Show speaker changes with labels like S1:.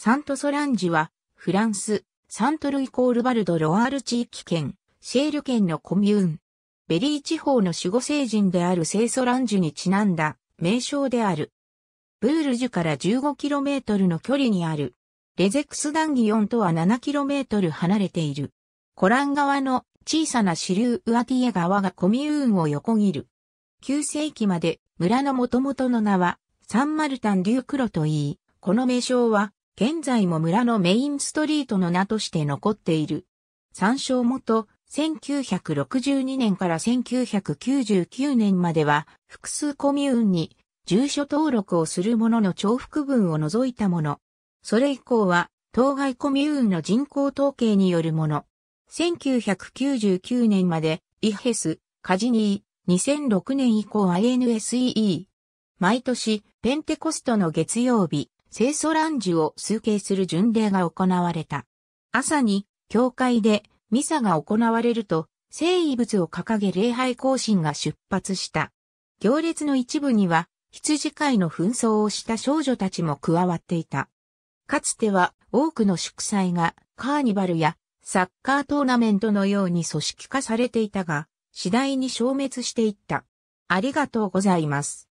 S1: サントソランジは、フランス、サントルイコールバルド・ロワール地域圏、シェール県のコミューン。ベリー地方の守護聖人である聖ソランジュにちなんだ名称である。ブールジュから 15km の距離にある。レゼクスダンギオンとは 7km 離れている。コラン川の小さな支流ウアティエ川がコミューンを横切る。9世紀まで村の元々の名はサンマルタン・デュークロといい、この名称は現在も村のメインストリートの名として残っている。参照元1962年から1999年までは複数コミューンに住所登録をするものの重複分を除いたもの。それ以降は当該コミューンの人口統計によるもの。1999年までイヘス、カジニー、2006年以降 INSEE。毎年ペンテコストの月曜日、聖ソランジュを数形する巡礼が行われた。朝に教会でミサが行われると、聖遺物を掲げ礼拝行進が出発した。行列の一部には、羊飼いの紛争をした少女たちも加わっていた。かつては多くの祝祭がカーニバルやサッカートーナメントのように組織化されていたが、次第に消滅していった。ありがとうございます。